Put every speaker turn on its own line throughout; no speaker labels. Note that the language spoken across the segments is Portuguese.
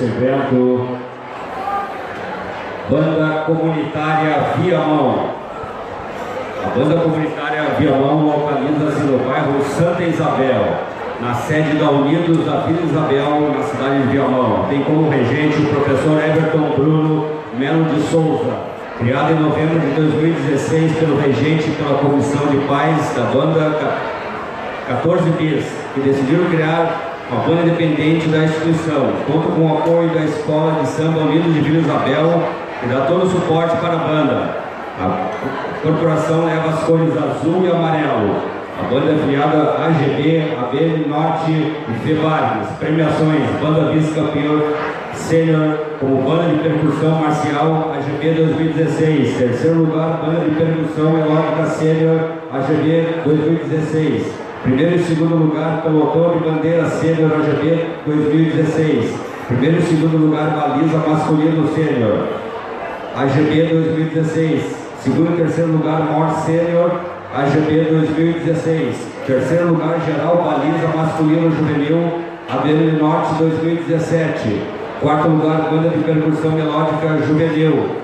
esse evento. Banda Comunitária Viamão. A Banda Comunitária Viamão localiza-se no bairro Santa Isabel, na sede da Unidos da Vila Isabel, na cidade de Viamão. Tem como regente o professor Everton Bruno Melo de Souza, criado em novembro de 2016 pelo regente pela comissão de pais da banda 14 bis, que decidiram criar uma banda independente da instituição. Conta com o apoio da Escola de Samba Unidos de Vila Isabel e dá todo o suporte para a banda. A corporação leva as cores azul e amarelo. A banda é filiada AGB, AB Norte e FEBARGS. Premiações, banda vice-campeão sênior como banda de percussão marcial AGB 2016. Terceiro lugar, banda de percussão melódica sênior AGB 2016. Primeiro e segundo lugar, pelotão de bandeira sênior AGB 2016. Primeiro e segundo lugar, baliza masculino sênior AGB 2016. Segundo e terceiro lugar, morte sênior AGB 2016. Terceiro lugar, geral baliza masculino juvenil ABN Norte 2017. Quarto lugar, banda de percussão melódica juvenil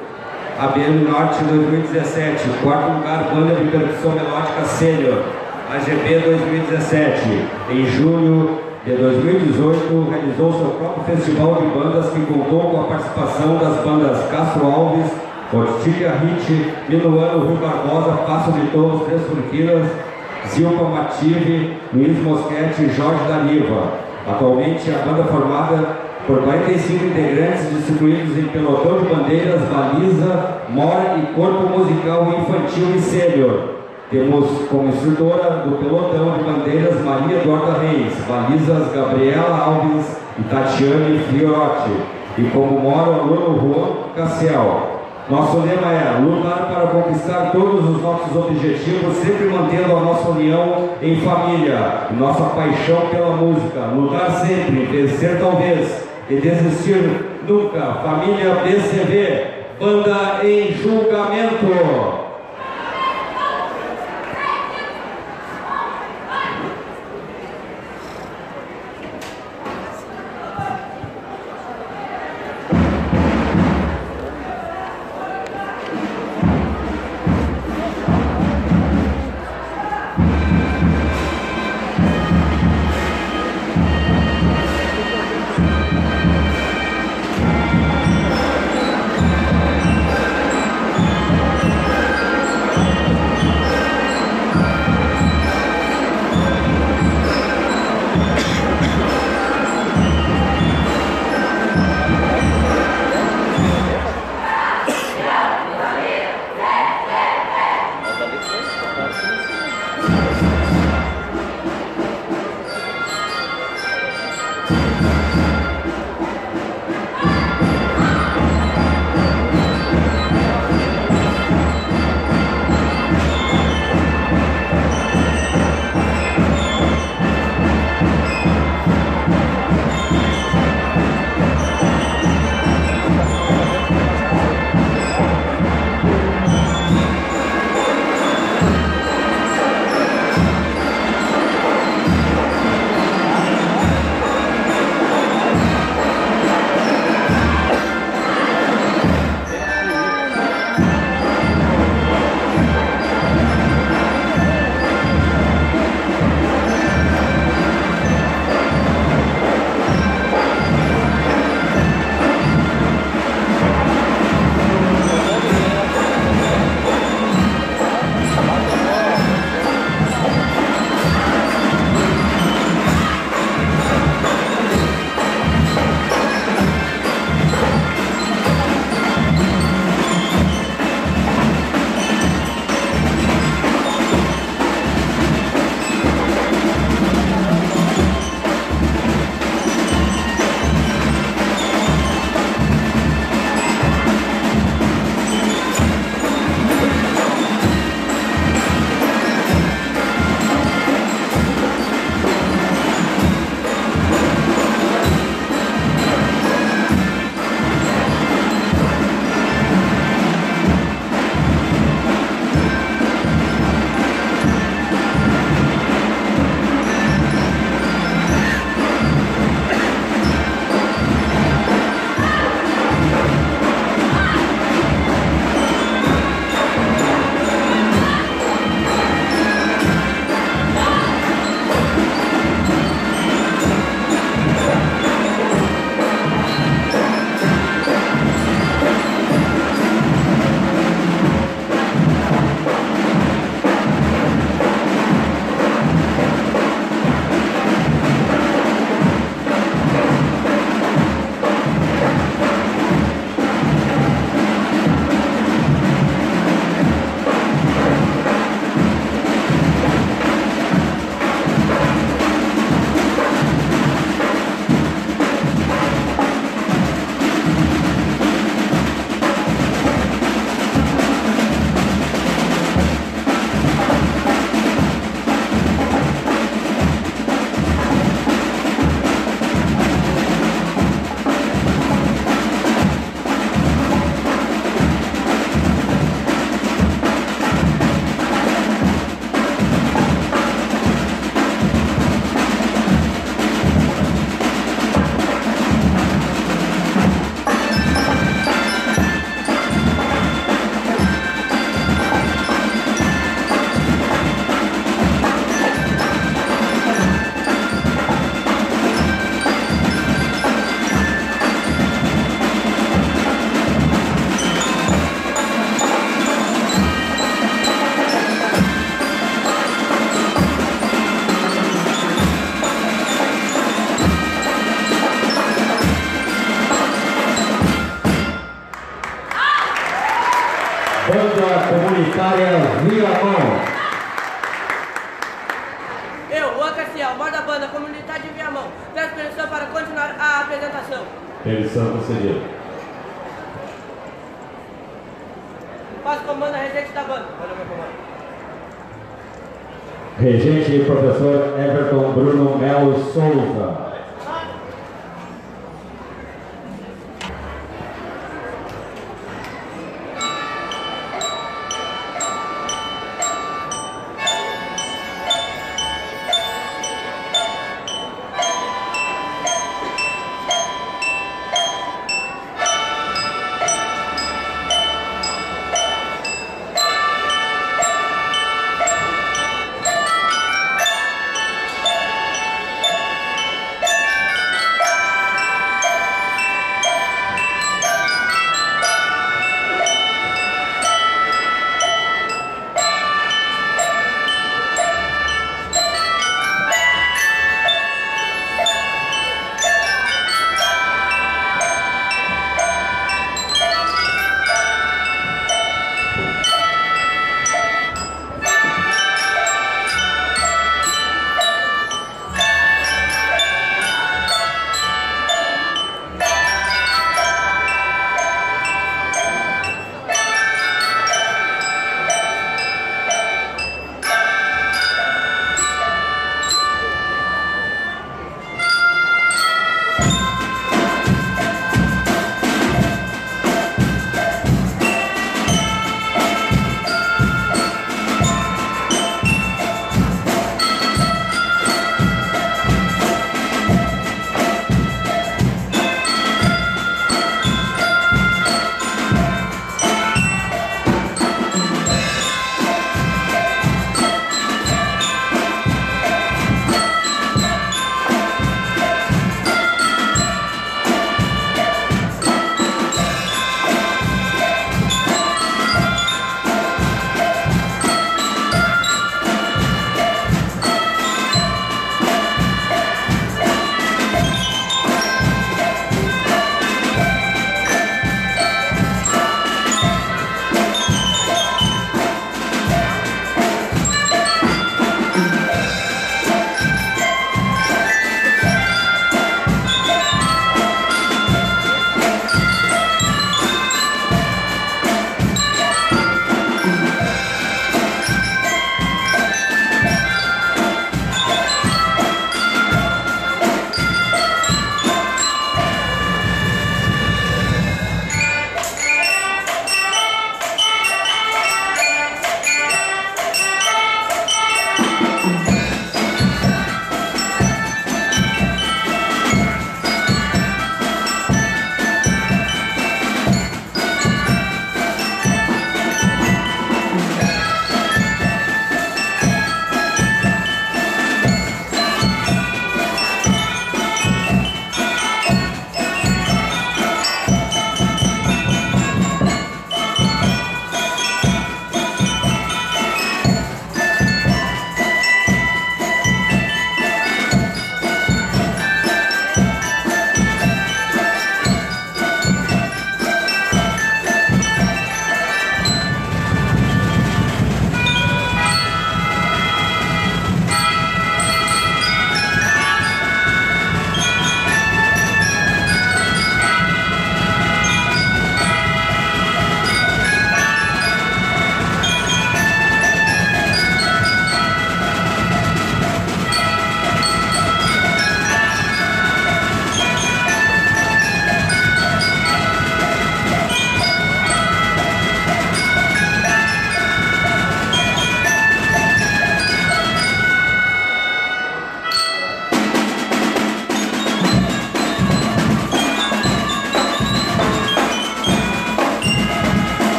ABN Norte 2017. Quarto lugar, banda de percussão melódica sênior AGB 2017. Em julho de 2018, realizou seu próprio festival de bandas que contou com a participação das bandas Castro Alves, Ortiga Hit, Minuano, Rui Barbosa, Passo de Todos, Três Furquinas, Zilpa Mative, Luiz Mosquete e Jorge Daniva. Atualmente, a banda é formada por 45 integrantes distribuídos em pelotão de bandeiras, baliza, mora e corpo musical infantil e sênior. Temos como instrutora do pelotão de bandeiras Maria Eduarda Reis, balizas Gabriela Alves e Tatiane Fiorotti. E como mora o aluno Juan Cassiel. Nosso lema é lutar para conquistar todos os nossos objetivos, sempre mantendo a nossa união em família, nossa paixão pela música. Lutar sempre, vencer talvez e desistir nunca. Família BCV, banda em julgamento.
Regente
professor Everton Bruno Melo Souza.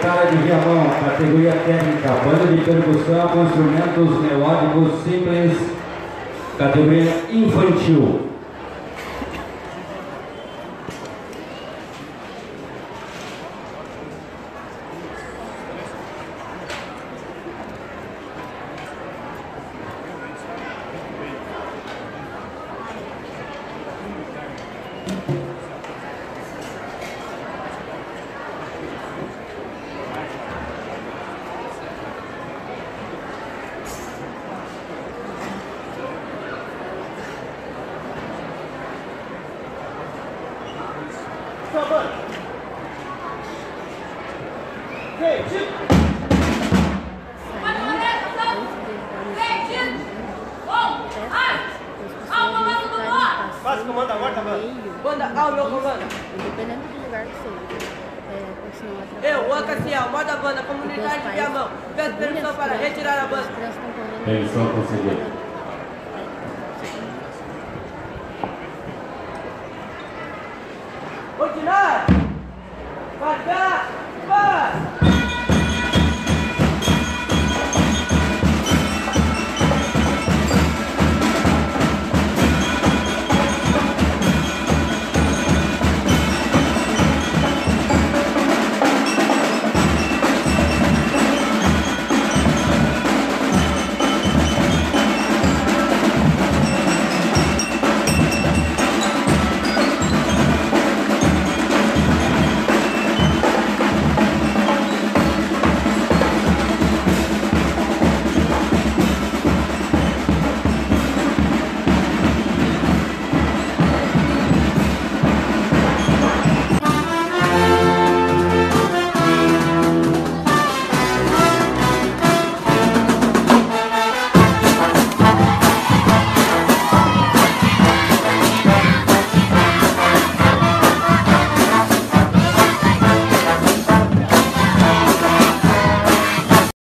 Comunitária de Viamão, categoria técnica, banda de percussão com instrumentos melódicos simples, categoria infantil. Modo da